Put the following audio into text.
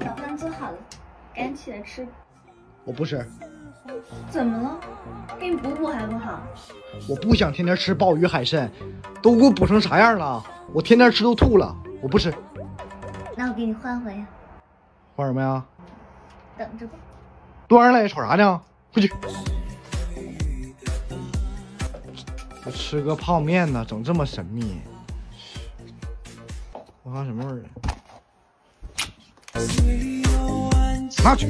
早饭做好了，赶紧起来吃。我不吃，怎么了？给你补补还不好？我不想天天吃鲍鱼海参，都给我补成啥样了？我天天吃都吐了，我不吃。那我给你换回呀。换什么呀？等着吧。端上来，瞅啥呢？回去。我吃个泡面呢，整这么神秘。我看什么味儿？那去。